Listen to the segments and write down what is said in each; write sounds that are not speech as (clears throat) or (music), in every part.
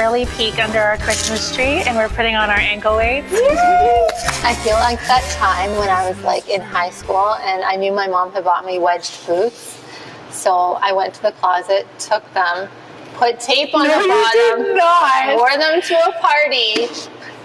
early peek under our Christmas tree and we're putting on our ankle weights. I feel like that time when I was like in high school and I knew my mom had bought me wedged boots. So I went to the closet, took them, put tape on No, the bottom, not. wore them to a party,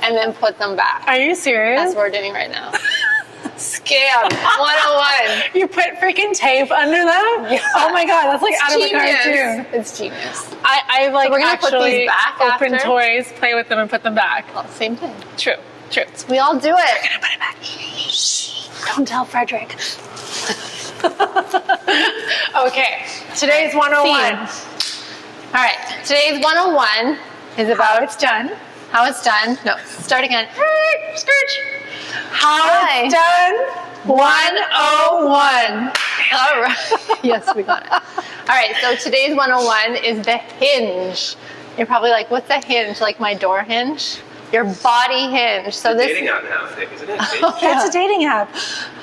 and then put them back. Are you serious? That's what we're doing right now. (laughs) Scam 101. (laughs) you put freaking tape under them? Yeah. Oh my god, that's like out of a cartoon. It's genius. I, I like we're gonna put these back open after? toys, play with them, and put them back. Well, same thing. True, true. We all do it. We're gonna Put it back. Shh, don't tell Frederick. (laughs) okay, today's 101. All right. Today's 101 is oh about How it's done. how it's done. No, start again. Scratch. How Hi. it's done. 101. All right. (laughs) yes, we got it. All right, so today's 101 is the hinge. You're probably like, what's a hinge? Like my door hinge? Your body hinge. So this dating app now, isn't it? (laughs) Yeah, it's a dating app.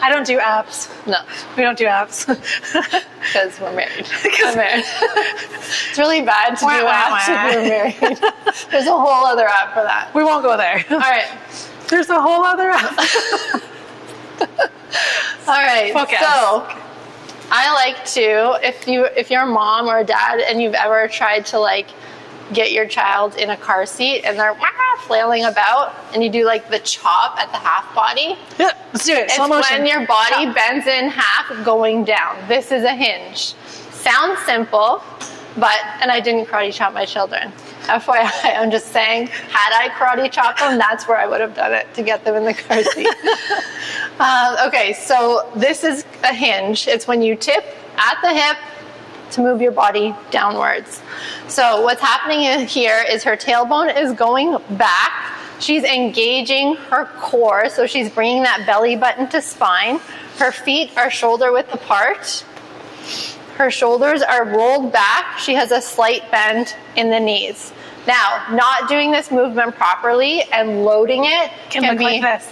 I don't do apps. no, We don't do apps. (laughs) because we're married. I'm married. it's really bad to Wah, do wah, apps wah. if you're married. There's a whole other app for that. we won't go there. All right. There's a whole other. (laughs) All right. Focus. So I like to if you if you're a mom or a dad and you've ever tried to like get your child in a car seat and they're wah, flailing about and you do like the chop at the half body. Yeah, let's do it. It's Slow motion. when your body Chop. bends in half going down. This is a hinge. Sounds simple, but and I didn't karate chop my children. FYI, I'm just saying, had I karate chopped them, that's where I would have done it to get them in the car seat. (laughs) uh, okay, so this is a hinge. It's when you tip at the hip to move your body downwards. So what's happening here is her tailbone is going back. She's engaging her core, so she's bringing that belly button to spine. Her feet are shoulder width apart. Her shoulders are rolled back. She has a slight bend in the knees. Now, not doing this movement properly and loading it Can look like this.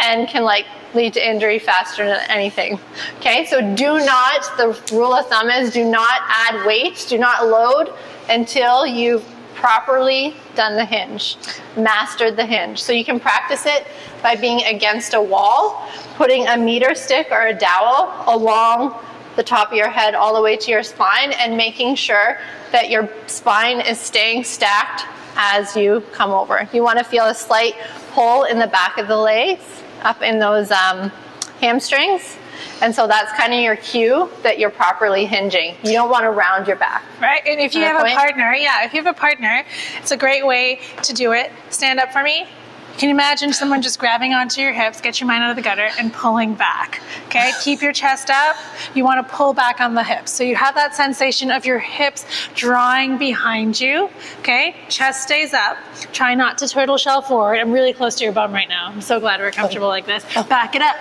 and can like lead to injury faster than anything. Okay, so do not, the rule of thumb is do not add weight, do not load until you've properly done the hinge, mastered the hinge. So you can practice it by being against a wall, putting a meter stick or a dowel along the top of your head all the way to your spine and making sure that your spine is staying stacked as you come over. You want to feel a slight pull in the back of the legs, up in those um, hamstrings. And so that's kind of your cue that you're properly hinging. You don't want to round your back. Right? And if you have a partner, yeah, if you have a partner, it's a great way to do it. Stand up for me. Can you imagine someone just grabbing onto your hips, get your mind out of the gutter, and pulling back? Okay, (sighs) keep your chest up. You want to pull back on the hips. So you have that sensation of your hips drawing behind you. Okay, chest stays up. Try not to turtle shell forward. I'm really close to your bum right now. I'm so glad we're comfortable like this. Oh. Back it up.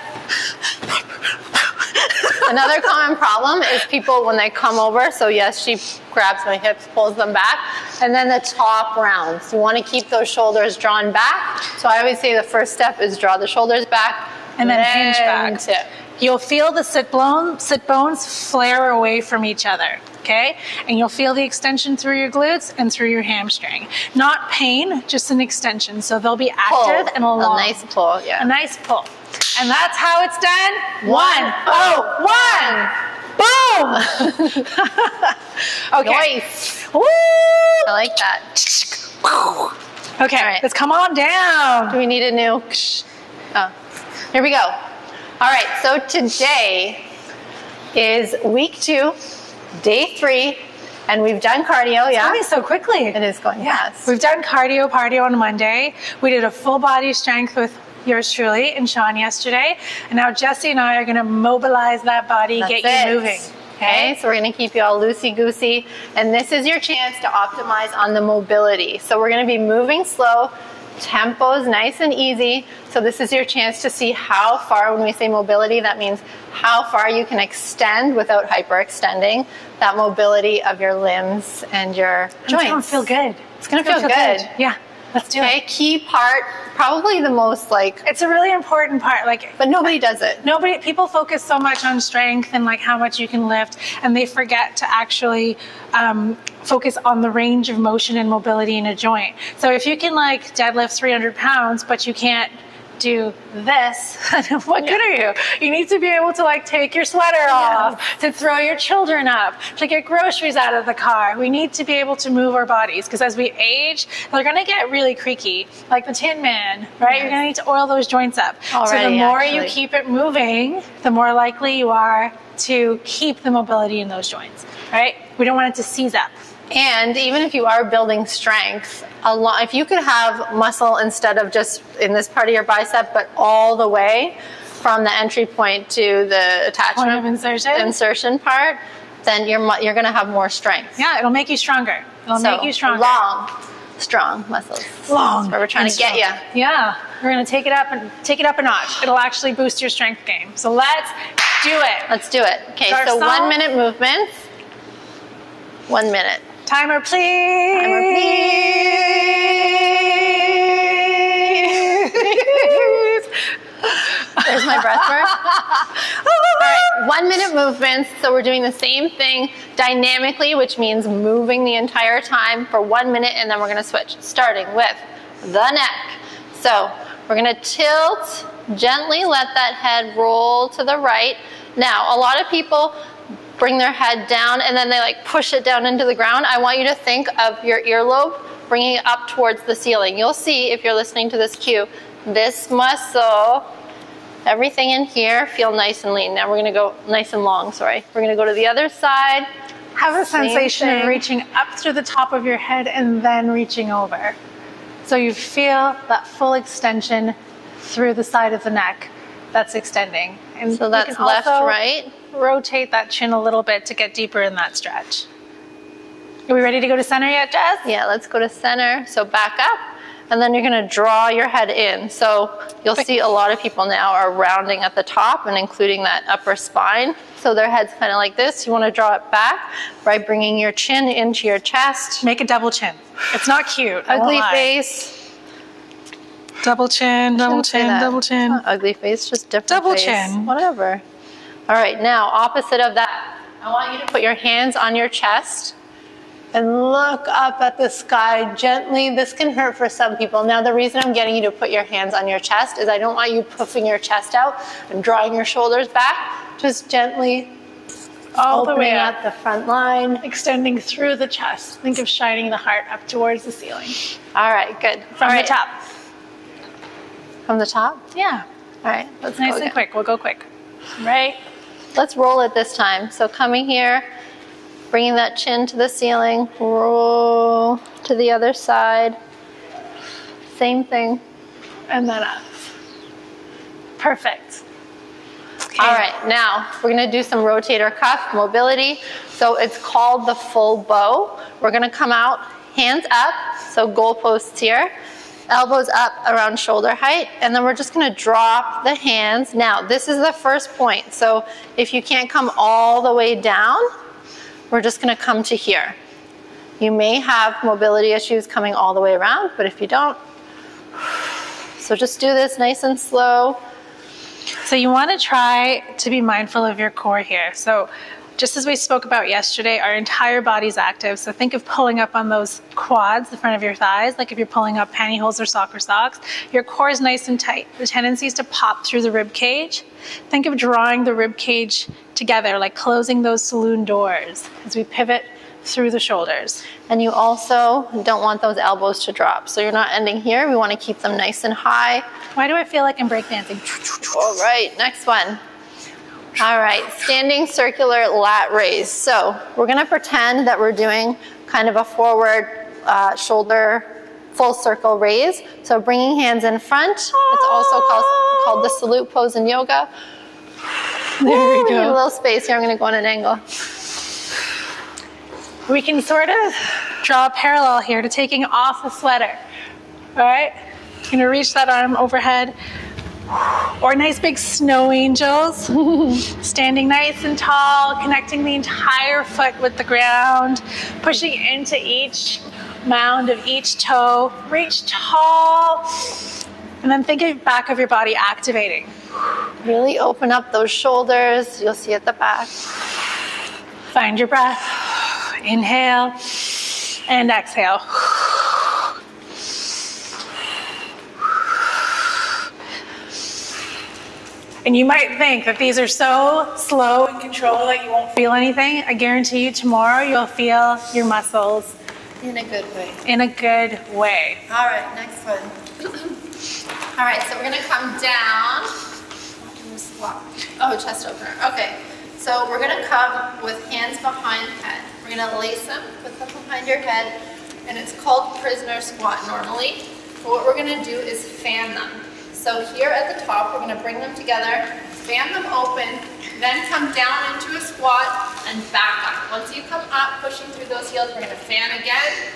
Another common problem is people when they come over, so yes, she grabs my hips, pulls them back, and then the top rounds. You want to keep those shoulders drawn back. So I always say the first step is draw the shoulders back And then hinge back. tip. You'll feel the sit, bone, sit bones flare away from each other, okay? And you'll feel the extension through your glutes and through your hamstring. Not pain, just an extension. So they'll be Pull. active and a long. nice pull, yeah. A nice pull. And that's how it's done. One, oh, one. Boom. (laughs) okay. Nice. Woo. I like that. Okay, All right. let's come on down. Do we need a new? Oh, here we go. All right, so today is week two, day three, and we've done cardio. Yeah, Coming so quickly. it is going fast. We've done cardio party on Monday. We did a full body strength with yours truly and Sean yesterday. And now Jesse and I are going to mobilize that body, That's get it. you moving. Okay, so we're gonna keep you all loosey goosey, and this is your chance to optimize on the mobility. So we're gonna be moving slow, tempos nice and easy. So this is your chance to see how far, when we say mobility, that means how far you can extend without hyperextending that mobility of your limbs and your It's going to feel good. It's gonna feel good. Yeah. Let's do Okay, it. key part, probably the most like, It's a really important part. Like but nobody does it. nobody people focus so much on strength and like how much you can lift and they forget to actually um, focus on the range of motion and mobility in a joint so if you can like deadlift 300 pounds but you can't do this (laughs) what good are you? You need to be able to like take your sweater off to throw your children up to get groceries out of the car. We need to be able to move our bodies because as we age they're going to get really creaky like the tin man right? You're going to need to oil those joints up. So the Already, more you keep it moving, the more likely you are to keep the mobility in those joints, right? We don't want it to seize up. And even if you are building strength, a lot, if you could have muscle instead of just in this part of your bicep, but all the way from the entry point to the attachment insertion. insertion part, then you're you're going to have more strength. Yeah, it'll make you stronger. It'll So, make you stronger. Long, strong muscles. Long. That's where we're trying to get you. Yeah, we're gonna take it up and take it up a notch. It'll actually boost your strength game. So let's do it. Let's do it. Okay, so one minute movements. One minute. Timer, please. Timer, please. There's my breath work. All right, one minute movements. So we're doing the same thing dynamically, which means moving the entire time for one minute, and then we're gonna switch, starting with the neck. So we're gonna tilt, gently let that head roll to the right. Now, a lot of people bring their head down and then they like push it down into the ground. I want you to think of your earlobe bringing it up towards the ceiling. You'll see if you're listening to this cue, this muscle Everything in here feel nice and lean. Now we're gonna go nice and long, sorry. We're gonna go to the other side. Have a Same sensation of reaching up through the top of your head and then reaching over. So you feel that full extension through the side of the neck that's extending. And So that's left, also right. Rotate that chin a little bit to get deeper in that stretch. Are we ready to go to center yet, Jess? Yeah, let's go to center. So back up, and then you're gonna draw your head in. So you'll see a lot of people now are rounding at the top and including that upper spine. So their head's kind of like this. You wanna draw it back by bringing your chin into your chest. Make a double chin. It's not cute. Ugly face. Double chin, double chin, double chin. ugly face, just different Double face. chin. Whatever. All right, now opposite of that, I want you to put your hands on your chest and look up at the sky gently. This can hurt for some people. Now, the reason I'm getting you to put your hands on your chest is I don't want you puffing your chest out and drawing your shoulders back. Just gently All the way up. the front line. Extending through the chest. Think of shining the heart up towards the ceiling. All right, good. From All right, the top. From the top? Yeah. All right, let's Nice go and again. quick. We'll go quick. Right? Let's roll it this time. So coming here, bringing that chin to the ceiling, roll to the other side. Same thing. And then up. Perfect. Okay. All right, now we're gonna do some rotator cuff mobility. So it's called the full bow. We're gonna come out, hands up, so goalposts here, elbows up around shoulder height, and then we're just gonna drop the hands. Now, this is the first point. So if you can't come all the way down, we're just gonna come to here. You may have mobility issues coming all the way around, but if you don't, so just do this nice and slow. So you want to try to be mindful of your core here. So just as we spoke about yesterday, our entire body's active. So think of pulling up on those quads, the front of your thighs, like if you're pulling up pantyhose or soccer socks. Your core is nice and tight. The tendency is to pop through the rib cage. Think of drawing the rib cage together, like closing those saloon doors as we pivot through the shoulders. And you also don't want those elbows to drop. So you're not ending here. We want to keep them nice and high. Why do I feel like I'm breakdancing? All right, next one. All right, standing circular lat raise. So we're going to pretend that we're doing kind of a forward uh, shoulder full circle raise. So bringing hands in front. It's also called, called the salute pose in yoga. There we need a little space here. I'm going to go on an angle. We can sort of draw a parallel here to taking off the sweater. All right? You're gonna reach that arm overhead. Or nice big snow angels. (laughs) Standing nice and tall, connecting the entire foot with the ground, pushing into each mound of each toe. Reach tall. And then think of back of your body activating. Really open up those shoulders. You'll see at the back. Find your breath. Inhale and exhale. And you might think that these are so slow and controlled that you won't feel anything. I guarantee you tomorrow you'll feel your muscles In a good way. in a good way. All right, next one. (clears throat) All right, so we're gonna come down. Oh, chest opener. Okay, so we're gonna come with hands behind head. We're gonna lace them, put them behind your head, and it's called prisoner squat normally. But what we're gonna do is fan them. So here at the top, we're gonna bring them together, fan them open, then come down into a squat and back up. Once you come up, pushing through those heels, we're gonna fan again,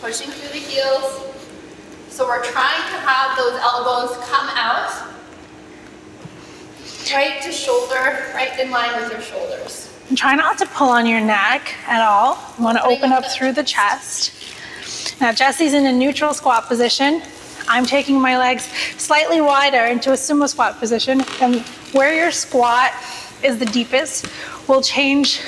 pushing through the heels. So we're trying to have those elbows come out, right to shoulder, right in line with your shoulders. And try not to pull on your neck at all. You want to open up up through the chest. Now, Jesse's in a neutral squat position. I'm taking my legs slightly wider into a sumo squat position. And where your squat is the deepest will change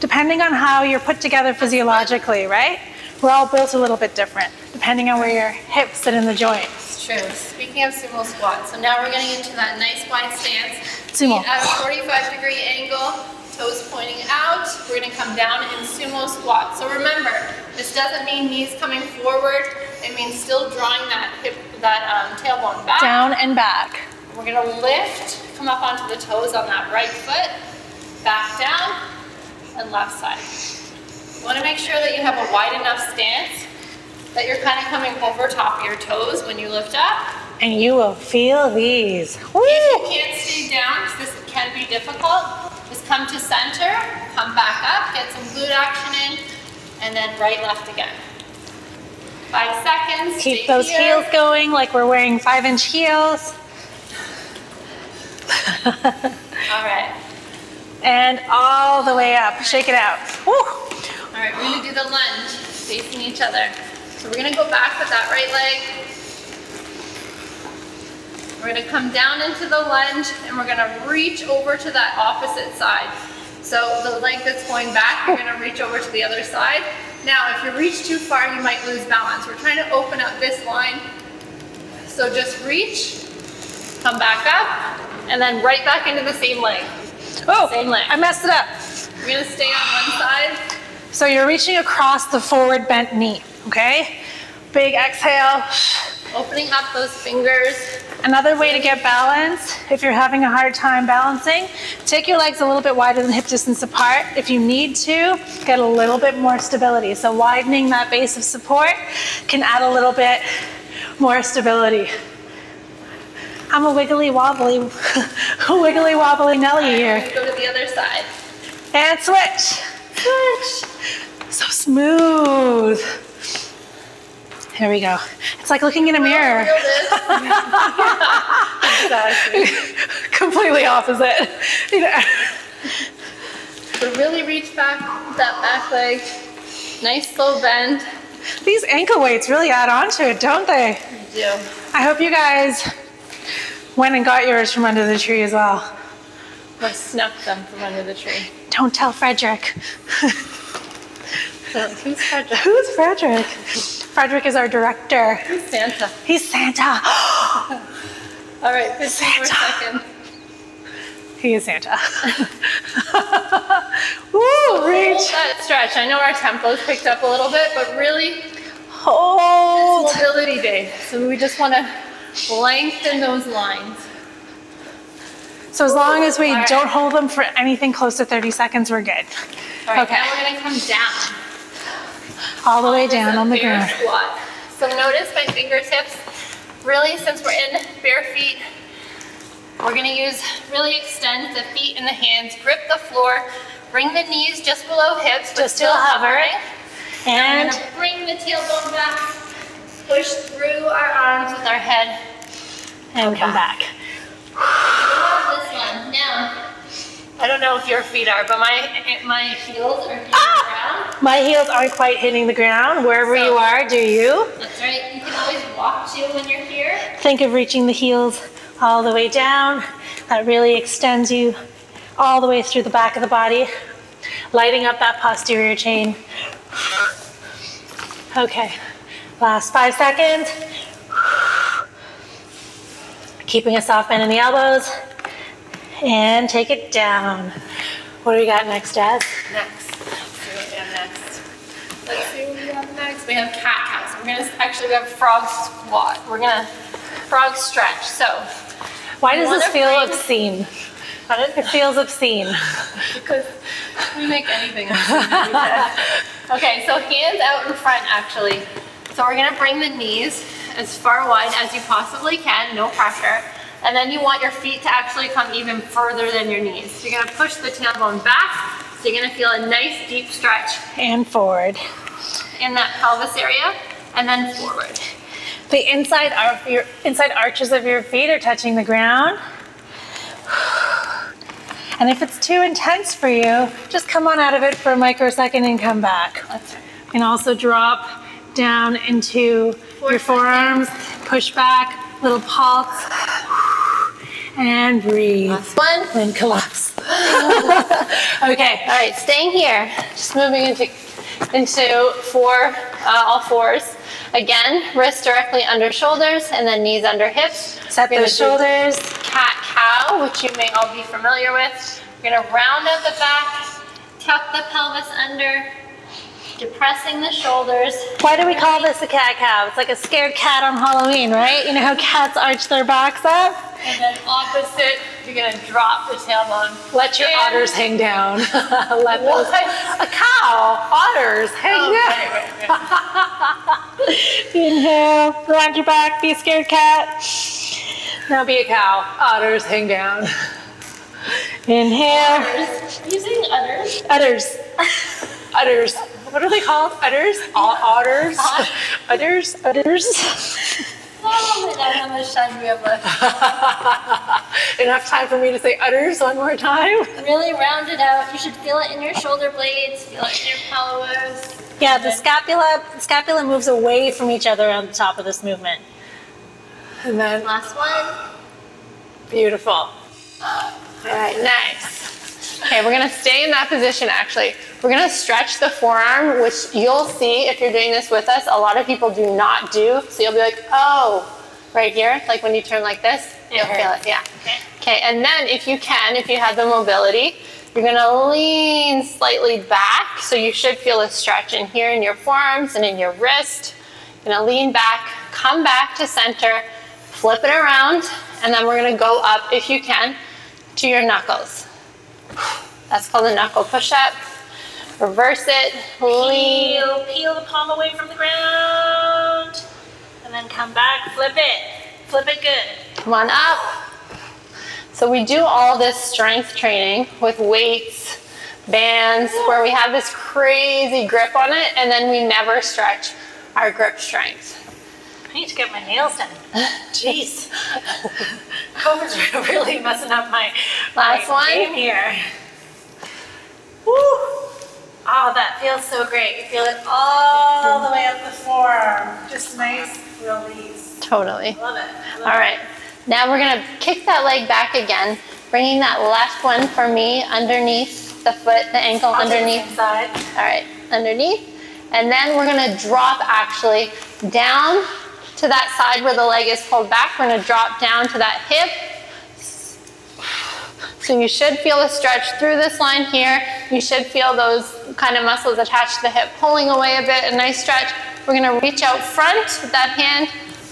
depending on how you're put together physiologically, right? We're all built a little bit different depending on where your hips sit in the joints. It's true. Speaking of sumo squat, so now we're getting into that nice wide stance. Sumo. At a 45 degree angle, toes pointing out. We're gonna come down in sumo squat. So remember, this doesn't mean knees coming forward. It means still drawing that hip, that um, tailbone back. Down and back. We're gonna lift, come up onto the toes on that right foot, back down, and left side. You wanna make sure that you have a wide enough stance that you're kind of coming over top of your toes when you lift up. And you will feel these. Woo! If you can't stay down, 'cause this can be difficult, come to center, come back up, get some glute action in, and then right, left again. Five seconds. Keep those here. heels going like we're wearing five inch heels. (laughs) All right. and all the way up. Shake it out. Woo! All right, we're gonna do the lunge, facing each other. So we're gonna go back with that right leg. We're gonna come down into the lunge and we're gonna reach over to that opposite side. So the leg that's going back, you're gonna reach over to the other side. Now, if you reach too far, you might lose balance. We're trying to open up this line. So just reach, come back up, and then right back into the same leg. Oh, Same leg. I messed it up. We're gonna stay on one side. So you're reaching across the forward bent knee, okay? Big exhale. Opening up those fingers. Another way to get balance, if you're having a hard time balancing, take your legs a little bit wider than hip distance apart. If you need to, get a little bit more stability. So widening that base of support can add a little bit more stability. I'm a wiggly wobbly, (laughs) wiggly wobbly Nelly here. Go to the other side. And switch. Switch. So smooth. Here we go. It's like looking in a mirror. Exactly. (laughs) Completely opposite. You know. So really reach back that back leg. Nice slow bend. These ankle weights really add on to it, don't they? You do. I hope you guys went and got yours from under the tree as well. Or snuck them from under the tree. Don't tell Frederick. Like, who's Frederick? (laughs) Who's Frederick? Frederick is our director. He's Santa? He's Santa. (gasps) All right, 15 more Santa. seconds. he is Santa. (laughs) (laughs) Woo, reach. that stretch. I know our tempo's picked up a little bit, but really, Hold. it's mobility day. So we just want to lengthen those lines. So as long as we right. don't hold them for anything close to 30 seconds, we're good. All right, Okay. now we're going to come down. All the way down on the ground. Squat. So notice my fingertips. Really, since we're in bare feet, we're gonna use, really extend the feet and the hands, grip the floor, bring the knees just below hips, but Just still hover. hovering. And And bring the tailbone back, push through our arms with our head. and come back. I love this one. Now, I don't know if your feet are, but my my heels are hitting Ah! the ground. My heels aren't quite hitting the ground. Wherever So- you are, do you? That's right. You can always walk too when you're here. Think of reaching the heels all the way down. That really extends you all the way through the back of the body, lighting up that posterior chain. Okay, last five seconds. Keeping a soft bend in the elbows and take it down. What do we got next, Jazz? Next. Let's see what we have next. Let's see what we have next. We have cat cows. We're gonna actually we have frog squat. We're gonna frog stretch. So Why does this feel bring- obscene? It feels obscene. because we make anything. (laughs) okay, so hands out in front actually. So we're gonna bring the knees as far wide as you possibly can, no pressure. And then you want your feet to actually come even further than your knees. So you're gonna push the tailbone back. So you're gonna feel a nice deep stretch And forward. in that pelvis area, and then forward. The inside of your inside arches of your feet are touching the ground. And if it's too intense for you, just come on out of it for a microsecond and come back. That's right. And also drop down into your forearms, push back, little pulse, and breathe. Last one. Then collapse. (laughs) okay. All right, staying here, just moving into into four, uh, all fours. Again, wrists directly under shoulders and then knees under hips. Set those shoulders. Cat cow, which you may all be familiar with. We're gonna round out the back, tuck the pelvis under, depressing the shoulders. Why do we call this a cat cow? It's like a scared cat on Halloween, right? You know how cats arch their backs up? And then opposite, you're gonna drop the tailbone. Let your And- otters hang down. (laughs) Let those, a cow, otters hang Oh, down. right, right, right. (laughs) Inhale, round your back, be a scared cat. Now be a cow, otters hang down. (laughs) Inhale, Using udders. udders, udders. What are they called? Udders? All otters? Udders, udders. Oh my god, how much time we have left? Enough time for me to say udders one more time? Really round it out. You should feel it in your shoulder blades, feel it in your pelvis. Yeah, the scapula, scapula moves away from each other on the top of this movement. And then, Last one. beautiful. All right, nice. Okay, we're gonna stay in that position actually. We're gonna stretch the forearm, which you'll see if you're doing this with us, a lot of people do not do. So you'll be like, oh, right here, like when you turn like this, you'll feel it, yeah. Okay, and then if you can, if you have the mobility, you're gonna lean slightly back. So you should feel a stretch in here in your forearms and in your wrist. You're gonna lean back, come back to center, flip it around, and then we're gonna go up, if you can, to your knuckles. That's called a knuckle push-up. Reverse it. Peel, peel the palm away from the ground. And then come back, flip it. Flip it good. Come on up. So we do all this strength training with weights, bands, where we have this crazy grip on it, and then we never stretch our grip strength. I need to get my nails done. (laughs) Jeez. COVID's (laughs) really messing up my, Last my one. game here. Woo. Oh, that feels so great. You feel it all the way up the forearm. Just nice release. Totally. Love it. Love All right. Now we're gonna kick that leg back again, bringing that left one for me underneath the foot, the ankle I'll do the underneath. side. All right, underneath. And then we're gonna drop actually down to that side where the leg is pulled back. We're gonna drop down to that hip. So you should feel a stretch through this line here. You should feel those kind of muscles attached to the hip pulling away a bit, a nice stretch. We're gonna reach out front with that hand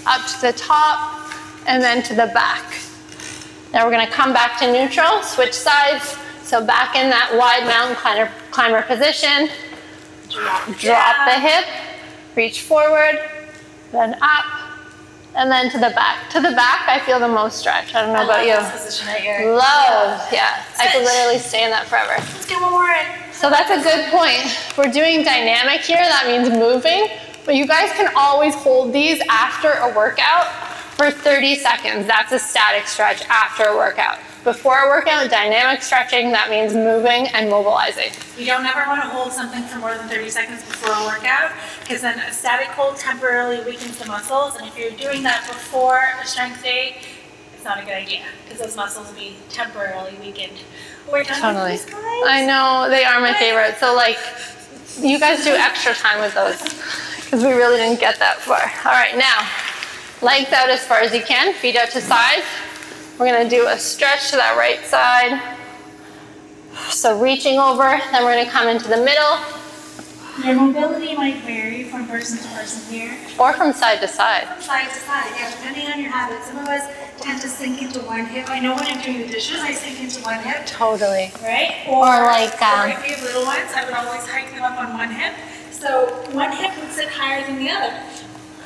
up to the top and then to the back. Now we're gonna come back to neutral, switch sides. So back in that wide mountain climber, climber position. Drop the hip, reach forward, then up, and then to the back. To the back, I feel the most stretch. I don't know about you. This position right here. Love, yeah. I could literally stay in that forever. Let's get one more in. So that's a good point. We're doing dynamic here, that means moving, but you guys can always hold these after a workout for 30 seconds. That's a static stretch after a workout. Before a workout, dynamic stretching, that means moving and mobilizing. You don't ever want to hold something for more than 30 seconds before a workout because then a static hold temporarily weakens the muscles. And if you're doing that before a strength day, it's not a good idea because those muscles will be temporarily weakened. We're done Totally. with these guys. I know, they are my favorite. So like, you guys do extra time with those because we really didn't get that far. All right, now, legs out as far as you can, feet out to sides. We're gonna do a stretch to that right side. So reaching over, then we're gonna come into the middle Your mobility might vary from person to person here. or from side to side. From side to side, yeah, depending on your habits. Some of us tend to sink into one hip. I know when I'm doing the dishes, I sink into one hip. Totally. right? Or like, or um, if you have little ones, I would always hike them up on one hip. So one hip would sit higher than the other.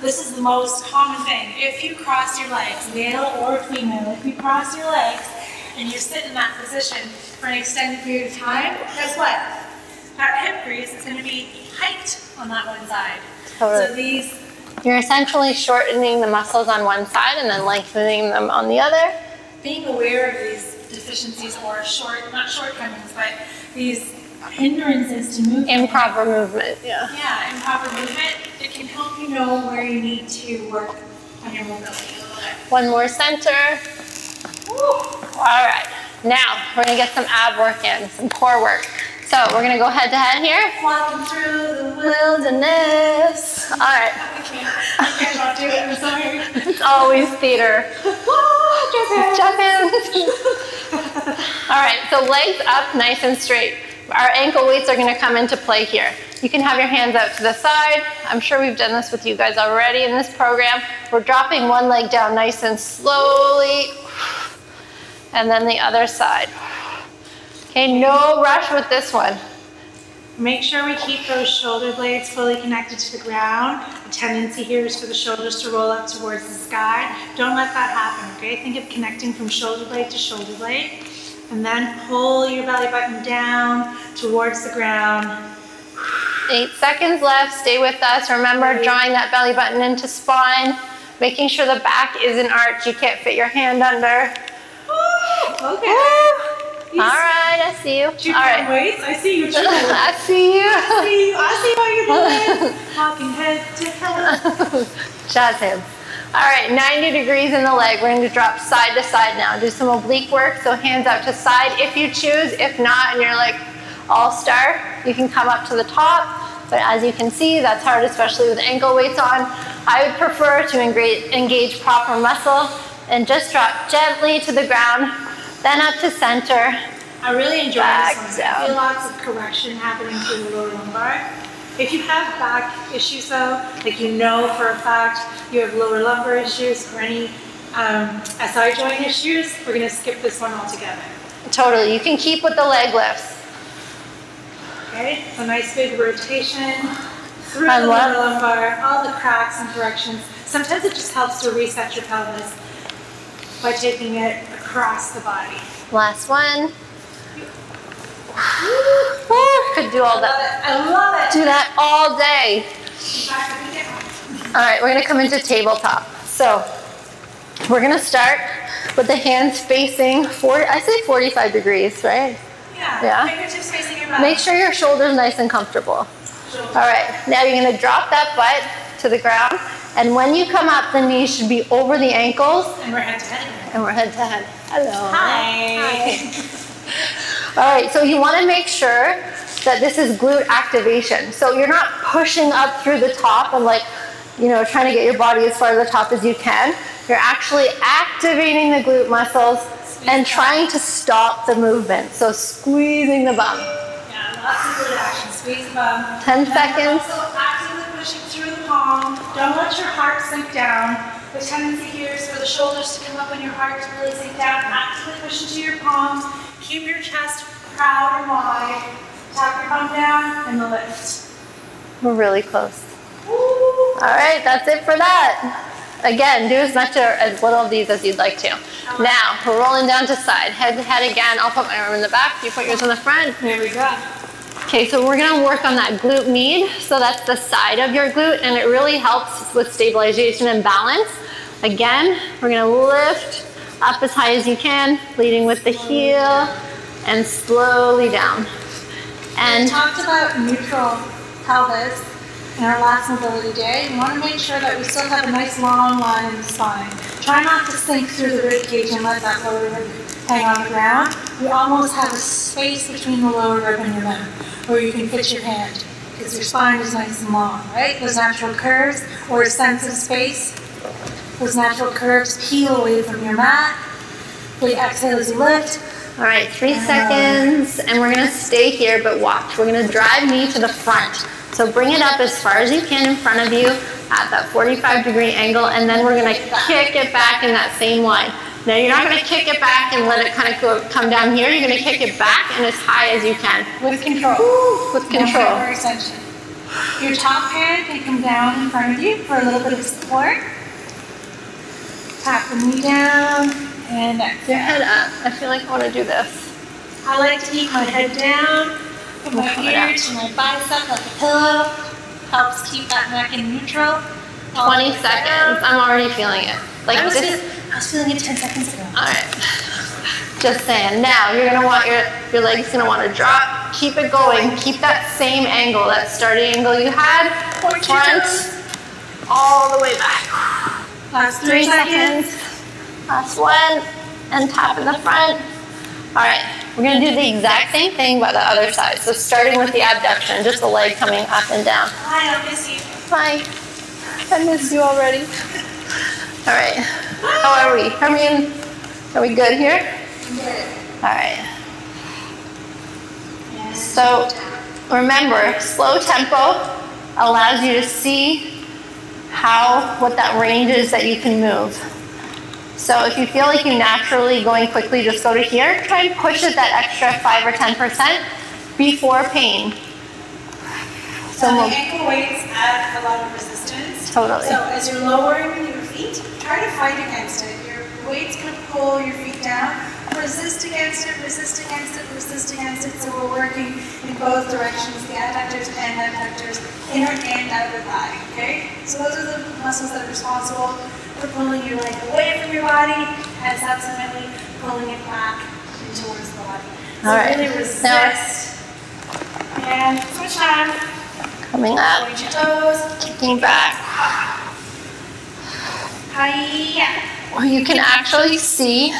This is the most common thing. If you cross your legs, male or female, if you cross your legs and you sit in that position for an extended period of time, guess what? That hip crease is going to be hiked on that one side. Totally. So these You're essentially shortening the muscles on one side and then lengthening them on the other. being aware of these deficiencies or short, not shortcomings, but these hindrances to movement. Improper movement, yeah. Yeah, improper movement, can help you know where you need to work on your mobility a little bit. One more center. Woo. All right, now we're gonna get some ab work in, some core work. So we're gonna go head to head here. Walking through the Wilderness. All right, I can't, I cannot do it, I'm sorry. it's always theater. In. (laughs) All right, so legs up nice and straight. Our ankle weights are gonna come into play here. You can have your hands out to the side. I'm sure we've done this with you guys already in this program. We're dropping one leg down nice and slowly, and then the other side. Okay, no rush with this one. Make sure we keep those shoulder blades fully connected to the ground. The tendency here is for the shoulders to roll up towards the sky. Don't let that happen, okay? Think of connecting from shoulder blade to shoulder blade. And then pull your belly button down towards the ground. Eight seconds left, stay with us. Remember drawing that belly button into spine, making sure the back isn't arched. You can't fit your hand under. Oh, Woo, okay. All right, I see you. All right. weights. (laughs) I see you. I see you. I see you. I see what you're doing. (laughs) Walking head to head. Jazz hands. All right, 90 degrees in the leg. We're going to drop side to side now. Do some oblique work, so hands out to side if you choose. If not, and you're like all star, you can come up to the top. But as you can see, that's hard, especially with ankle weights on. I would prefer to engage, engage proper muscle and just drop gently to the ground, then up to center. I really enjoy Back this one. I feel lots of correction happening through the lower lumbar. If you have back issues though, like you know for a fact you have lower lumbar issues or any um, SI joint issues, we're gonna skip this one altogether. Totally, you can keep with the leg lifts. Okay, so nice big rotation through And the lower lumbar, all the cracks and corrections. Sometimes it just helps to reset your pelvis by taking it across the body. Last one. Woo, Could do all I that. I love it. Do that all day. In fact, I think it- All right, we're gonna come into tabletop. So we're gonna start with the hands facing I say 45 degrees, right? Yeah. Yeah. Fingertips facing your. Make sure your shoulder's nice and comfortable. All right, now you're gonna drop that butt to the ground. And when you come up, the knees should be over the ankles And we're head to head. and we're head to head. Hello. Hi. (laughs) All right, so you wanna make sure that this is glute activation. So you're not pushing up through the top and like, you know, trying to get your body as far to the top as you can. You're actually activating the glute muscles and trying to stop the movement. So squeezing the bum. Yeah, lots of good action. Squeeze the bum. 10 seconds. Also actively pushing through the palm. Don't let your heart sink down. The tendency here is for the shoulders to come up and your heart to really sink down. Actively push into your palms. Keep your chest proud and wide. Tap your bum down and the lift. We're really close. Woo. All right, that's it for that. Again, do as much or as little of these as you'd like to. Now, we're rolling down to side. Head to head again. I'll put my arm in the back. You put yours in the front. There we go. Okay, so we're gonna work on that glute med. So that's the side of your glute and it really helps with stabilization and balance. Again, we're gonna lift up as high as you can, leading with the heel, and slowly down. And we talked about neutral pelvis in our last mobility day. We want to make sure that we still have a nice long line in the spine. Try not to sink through the rib cage and let that lower rib hang on the ground. We almost have a space between the lower rib and your limb where you can fit your hand because your spine is nice and long, right? Those natural curves or a sense of space. Those natural curves peel away from your mat. We exhale as you lift. All right, three uh, seconds, and we're gonna stay here, but watch. We're gonna drive knee to the front. So bring it up as far as you can in front of you at that 45 degree angle, and then we're gonna kick it back in that same line. Now you're not gonna kick it back and let it kind of go, come down here. You're gonna kick it back and as high as you can. With control. With control. extension. Your top hand can come down in front of you for a little bit of support. Tap the knee down and Your head up. I feel like I wanna do this. I like to keep my head down, put my ear up. to my bicep like a pillow. Helps keep that neck in neutral. All 20 seconds. down. I'm already feeling it. Like I was, this. feel- I was feeling it 10 seconds ago. All right. Just saying. Now you're gonna want your your legs gonna want to drop. Keep it going. Keep that same angle, that starting angle you had. Front, all the way back. Last Three three seconds. Last one, and tap in the front. All right. We're gonna do the exact same thing by the other side. So starting with the abduction, just the leg coming up and down. Hi, I'll miss you. Hi. I missed you already. All right. How are we? Are we in? Are we good here? All right. So remember, slow tempo allows you to see how, what that range is that you can move. So if you feel like you're naturally going quickly, just go to here. Try and push it that extra five or 10% before pain. So So the ankle weights add a lot of resistance. Totally. So as you're lowering your feet, try to fight against it. Your weight's gonna pull your feet down. Resist against it, resist against it, resist against it. So we're working in both directions, the adductors and abductors, inner and outer thigh, okay? So those are the muscles that are responsible for pulling your leg away from your body and subsequently pulling it back and towards the body. So All right. really Now- resist. And switch time. coming up, Point your toes. kicking back. Hiya. Or you can actually see,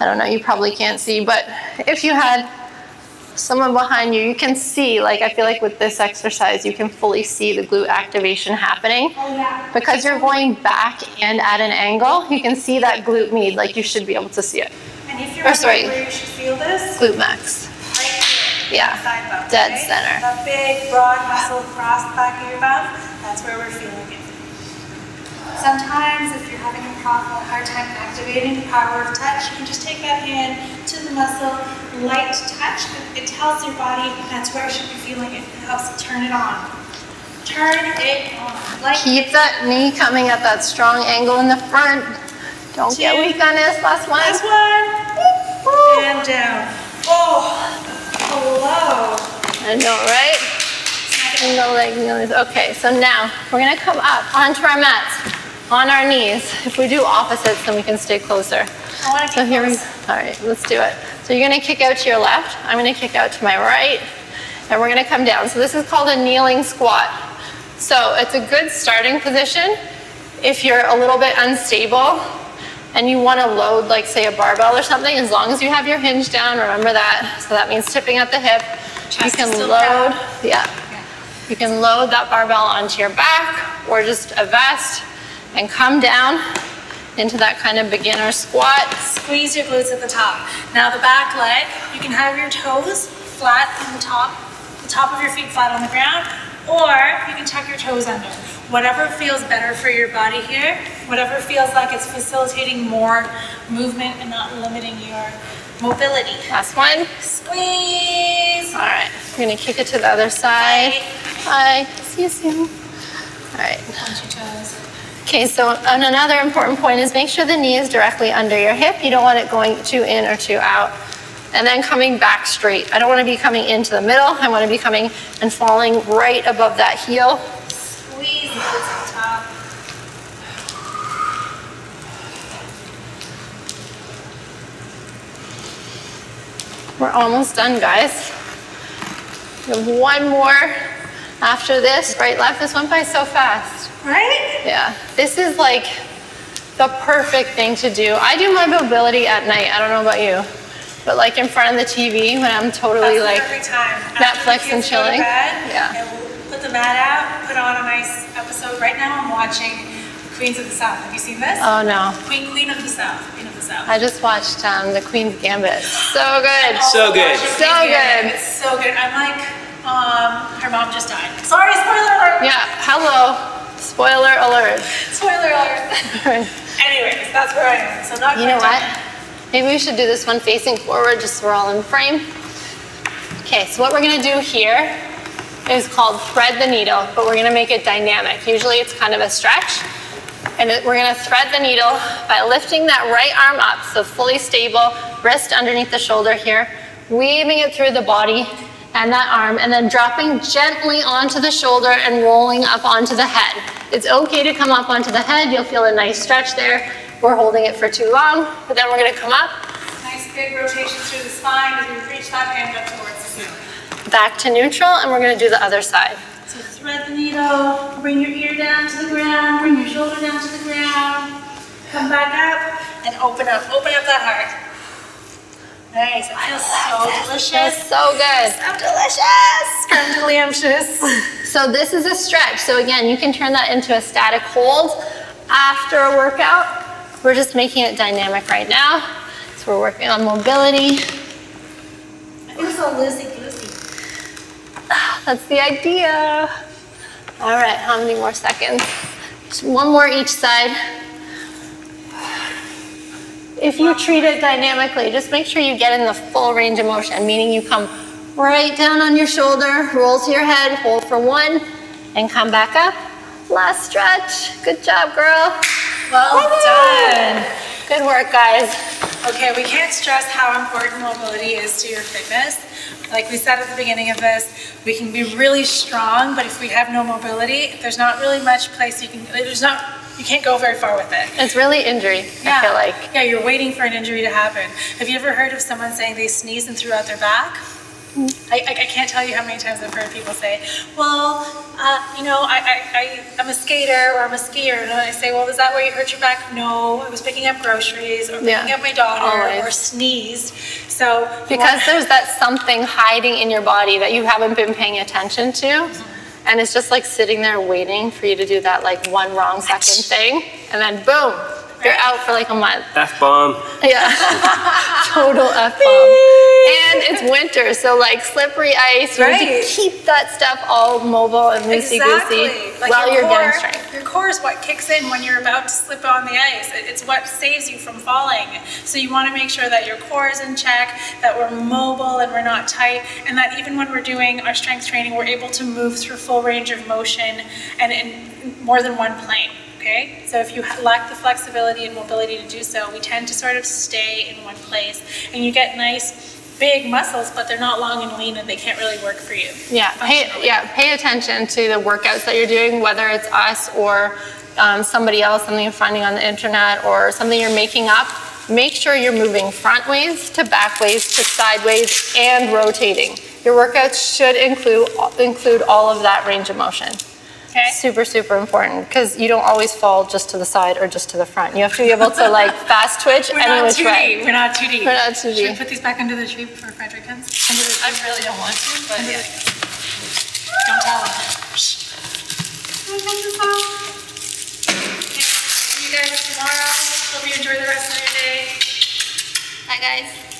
I don't know, you probably can't see, but if you had someone behind you, you can see, like I feel like with this exercise, you can fully see the glute activation happening. Oh. Because you're going back and at an angle, you can see that glute med, like you should be able to see it. And if you're Or sorry. where you should feel this, Glute max. right here. Yeah. Bump. Dead okay? center. That big broad muscle across the back of your bum, that's where we're feeling it. Sometimes if you're having a pro- a hard time activating the power of touch, you can just take that hand to the muscle, light touch. It tells your body that's where it should be feeling it. It helps turn it on. Turn it on. Like Keep that knee coming at that strong angle in the front. Don't get weak on this. Last one. Last one. Woo. And down. Oh, hello. I know, right? Single leg, knees. Okay, so now we're gonna come up onto our mats, on our knees. If we do opposites, then we can stay closer. I want to So here we, close. all right, let's do it. So you're gonna kick out to your left. I'm gonna kick out to my right, and we're gonna come down. So this is called a kneeling squat. So it's a good starting position if you're a little bit unstable and you want to load, like say a barbell or something. As long as you have your hinge down, remember that. So that means tipping at the hip. you Chest can still load. Yeah. You can load that barbell onto your back or just a vest and come down into that kind of beginner squat. Squeeze your glutes at the top. Now the back leg, you can have your toes flat on the top, the top of your feet flat on the ground, or you can tuck your toes under. Whatever feels better for your body here, whatever feels like it's facilitating more movement and not limiting your mobility. Last one. Squeeze. All right, we're gonna kick it to the other side. Bye. Bye. See you soon. All right. Punch your toes. Okay, so another important point is make sure the knee is directly under your hip. You don't want it going two in or two out. And then coming back straight. I don't want to be coming into the middle. I want to be coming and falling right above that heel. Squeeze the top. We're almost done, guys. We have one more after this. Right, left. This went by so fast. Right? Yeah, this is like the perfect thing to do. I do my mobility at night. I don't know about you, but like in front of the TV when I'm totally That's like, every time. Netflix After the and kids go to chilling. Bed, Yeah. And we'll put the mat out, put on a nice episode. Right now, I'm watching Queens of the South. Have you seen this? oh no. Queen, Queen of the South. Queen of the South. I just watched um, The Queen's Gambit. So good. So good. So Gambit. good. It's so good. I'm like, um, her mom just died. Sorry, spoiler alert. Yeah, hello. Spoiler alert. Spoiler alert. Anyways, that's where I am. So not You know what? Maybe we should do this one facing forward just so we're all in frame. Okay, so what we're gonna do here is called thread the needle, but we're gonna make it dynamic. Usually it's kind of a stretch. And it, we're gonna thread the needle by lifting that right arm up, so fully stable, wrist underneath the shoulder here, weaving it through the body and that arm, and then dropping gently onto the shoulder and rolling up onto the head. It's okay to come up onto the head, you'll feel a nice stretch there. We're holding it for too long, but then we're gonna come up, Nice big rotation through the spine as we reach that hand up towards the ceiling. back to neutral, and we're gonna do the other side. So thread the needle, bring your ear down to the ground, bring your shoulder down to the ground, come back up, and open up, open up that heart. Nice, it feels so That's delicious. so good. So delicious. Scrumdiddlyumptious. So this is a stretch. So again, you can turn that into a static hold after a workout. We're just making it dynamic right now. So we're working on mobility. I feel so loosey goosey. That's the idea. All right, how many more seconds? Just one more each side. If you treat it dynamically, just make sure you get in the full range of motion, meaning you come right down on your shoulder, roll to your head, hold for one, and come back up. Last stretch. Good job, girl. Well done. Good work, guys. Okay, we can't stress how important mobility is to your fitness. Like we said at the beginning of this, we can be really strong, but if we have no mobility, there's not really much place you can, there's not, you can't go very far with it. It's really injury, I feel like. Yeah, you're waiting for an injury to happen. Have you ever heard of someone saying they sneezed and threw out their back? I, I, I can't tell you how many times I've heard people say, well, uh, you know, I, I, I'm a skater or I'm a skier. And I say, well, is that where you hurt your back? No, I was picking up groceries or picking Yeah, up my daughter always. or sneezed. So, Because there's that something hiding in your body that you haven't been paying attention to. And it's just like sitting there waiting for you to do that like one wrong second thing. And then boom, you're out for like a month. F bomb. Yeah. (laughs) Total F bomb. And it's winter, so like slippery ice. You need Right. to keep that stuff all mobile and loosey Exactly. goosey Like while your you're core, getting strength. Your core is what kicks in when you're about to slip on the ice. It's what saves you from falling. So you want to make sure that your core is in check, that we're mobile and we're not tight, and that even when we're doing our strength training, we're able to move through full range of motion and in more than one plane. Okay, so if you lack the flexibility and mobility to do so, we tend to sort of stay in one place, and you get nice, big muscles, but they're not long and lean, and they can't really work for you. Yeah, pay, yeah, pay attention to the workouts that you're doing, whether it's us or um, somebody else, something you're finding on the internet or something you're making up. Make sure you're moving front ways to back ways to sideways and rotating. Your workouts should include include all of that range of motion. Okay. Super, super important because you don't always fall just to the side or just to the front. You have to be able to like (laughs) fast twitch We're any not which too way. deep. We're not too deep. We're not too Should we deep. put these back under the tree for Frederick Under the I really don't want to, but yeah. Don't tell them. Shh. Can we make this off? Okay, see you guys tomorrow. Hope you enjoy the rest of your day. Bye, guys.